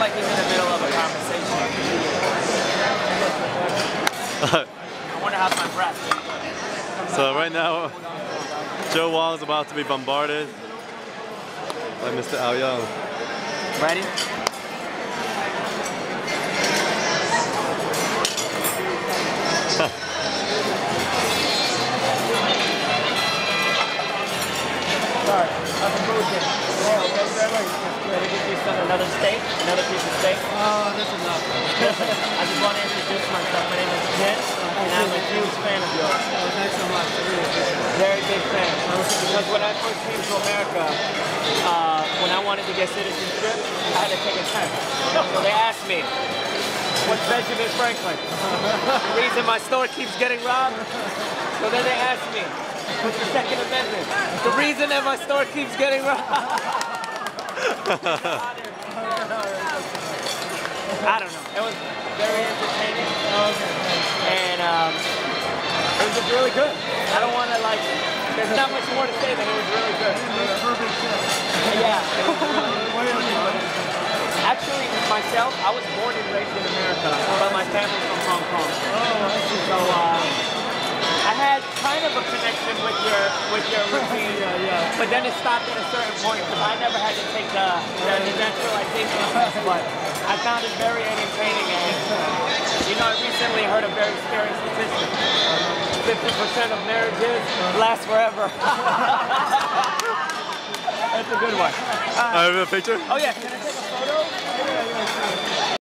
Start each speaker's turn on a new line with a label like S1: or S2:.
S1: like he's in the middle of a conversation. I wonder how's my breath.
S2: so right now, Joe Wong's about to be bombarded by Mr. Al Young.
S1: Ready? Sorry, I'm moving. Another another piece of.
S3: Oh.
S1: I just want to introduce myself. My name is Ken, and I'm a huge fan of yours.
S3: Oh, so much.
S1: Very big fan. Because when I first came to America, uh, when I wanted to get citizenship, I had to take a test. So they asked me, what's Benjamin Franklin? the reason my store keeps getting robbed? So then they asked me, what's the Second Amendment? The reason that my store keeps getting robbed? I don't know. It was very entertaining. And um, it was just really good. I don't want to like, there's not much more to say than it was really good.
S3: Perfect.
S1: Yeah. Actually, myself, I was born and raised your routine.
S3: Yeah, yeah.
S1: But then it stopped at a certain point because I never had to take the, the, the naturalization test, but I found it very entertaining and you know I recently heard a very scary statistic. 50% of marriages last forever. That's a good one.
S2: I have a picture?
S1: Oh yeah,